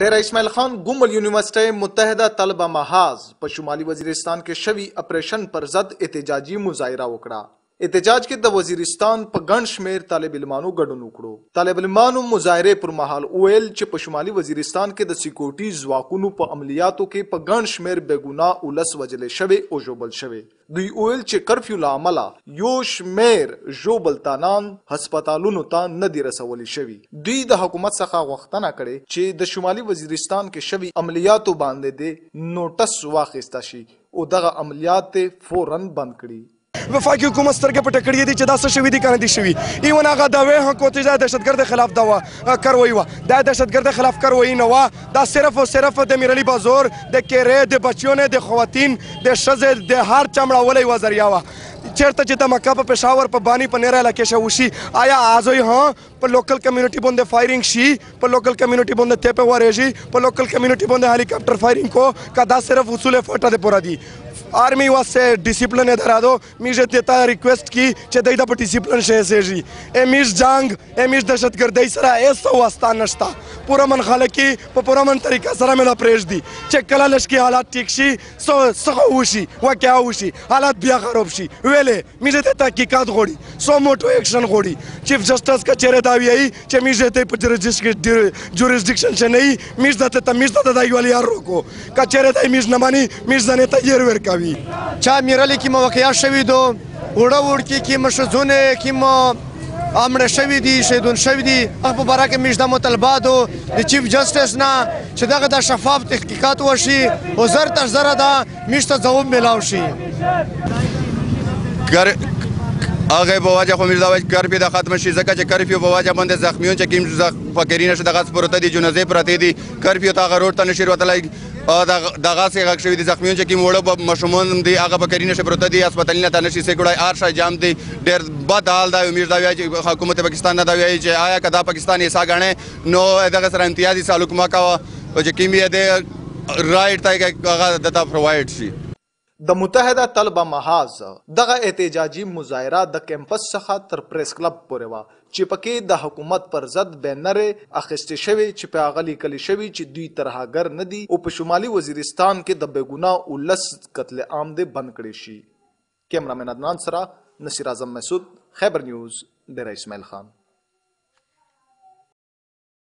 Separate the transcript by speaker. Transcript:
Speaker 1: ډېره اسماعیل خان ګومل یونیورسټۍ متحده طلبه محاذ په شمالي وزیرستان کې شوي اپریشن پر ضد احتجاجي مظاهره وکړه. احتجاج کې د وزیرستان په ګڼ شمېر طالب علمانو ګډون وکړو. طالب علمانو مظاهرې پر مهال وویل چې په شمالي وزیرستان کې د سیکورټي ځواکونو په عملیاتو کې په ګڼ شمېر بې ګناه اولس وژل شوی او ژوبل شوی. دوی وویل چې کرفیو له امله یو شمېر ژوبل تنان هسپتالونو ته نه دي رسول شوي. دوی د حکومت څخه غوښتنه کړې چې د شمالي وزیرستان کې شوي عملیاتو باندې دې نوټس واخیسته شي اودغه عملیات دې فوراً بند کړي.
Speaker 2: وفاقي حکومت سترګې پټې کړې دي چې دا څه شوي دي که نه دي شوي. ایون هغه دعوې هم کوتې چې دا دهشتګرده خلاف دعوه کروي وه. دا دهشتګرده خلاف کروي نه وه. دا صرف او صرف د میرعلی بازور د کیرې د بچیو نه د خواتین د شزه د هر چمړاولې و ذریعہ وا چیرته چې د مکه په پېښور په بانی په نره علاقې شو شي آیا ازوی ها په لوکل کمیونټي باندې فایرینګ شي په لوکل کمیونټي باندې ته په ورېږي په لوکل کمیونټي باندې هلیکاپټر فایرینګ کو کدا صرف اصول فټه ده پورا دي آرمی واسه ډیسپلین درادو میږ ته تا ریکویسټ کی چې دای د په ډیسپلین شې سېږي اې میږ جنگ اې میږ دهشتګردۍ سره هیڅ واسطه نشته پوره من خلک په پوره من طریقه سره مې پرېږدي چې کله لشکي حالات ټیک شي څه وشي واقعا وشي حالات بیا خراب شي ویلې میږ ته تحقیقات غوړي سو موټو اکشن غوړي چیف جسټس کا چیرې دا ویایي چې میږ ته په جوریسډیکشن شې نه میز د ته میز د دای ولی یار کو کچره دای میز نه مانی میز زنه ته ير ور
Speaker 3: کوي چا میرلی کی موقعیا شوی دو وړه وړ کی کی مشزونه کی مو امړه شوی دی شهیدون شوی دی په باره کې مجده مطالبه دو د چیف جسټس نه چې دغه د شفاف تحقیقات وشي او زر تر زر دا مشته ځواب ملاو شي ګر
Speaker 4: هغه په واجه خو مرزا وایي کرفیو د ختم شي ځکه چې کرفیو په واجه باندې زخمیون چې کوم زخ فقیرین شو دغه سپورته دي جنازې پرته دي کرفیو ته هغه روډ ته نشي وتلای دغه سي غږ شوی دي زخمیون چې کوم وړه مشمون دي هغه فقیرین شو پرته دي هسپتالونه ته نشي سګړای آر شای جام دي ډېر بد حال دا امیر دا وایي چې حکومت پاکستان نه دا وایي چې آیا کدا پاکستان یې ساګانه نو دغه سره امتیازي سالو کومه کاوه او چې کوم یې د رایټ ته هغه دته پرووایډ شي
Speaker 1: د متحده طلبه محاذ دغه احتجاجي مظاهره د کمپس څخه تر پریس کلب پورې وه چې پکې د حکومت پر ضد بینرې اخیستې شوې چې په هغه لیکل شوي چې دوی ترهګر نه دي او په شمالي وزیرستان کې د بېګناه ولس قتل عام دې بند کړی شي کیمرامین عدنان سره نصیر اعظم مسعود خیبر نیوز ډیره اسماعیل خان